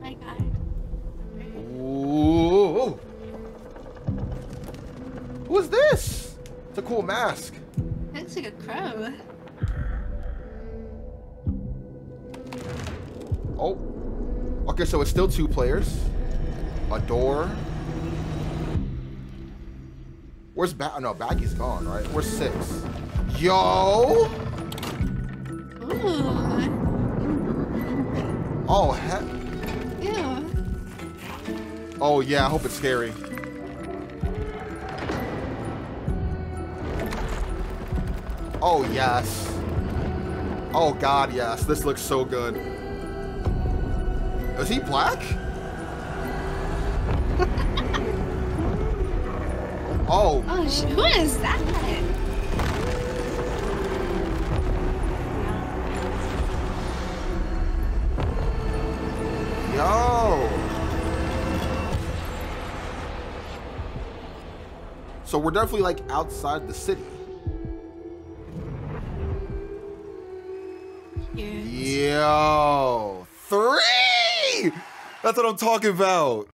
My God. Ooh. Who is this? It's a cool mask. Looks like a crow. Oh. Okay, so it's still two players. A door. Where's Ba- No, Baggy's gone, right? Where's six? Yo! Ooh. Oh, heck. Ew. Oh, yeah, I hope it's scary. Oh, yes. Oh, God, yes. This looks so good. Is he black? oh, Oh, who is that? Yo. So we're definitely like outside the city. Yo, three. That's what I'm talking about.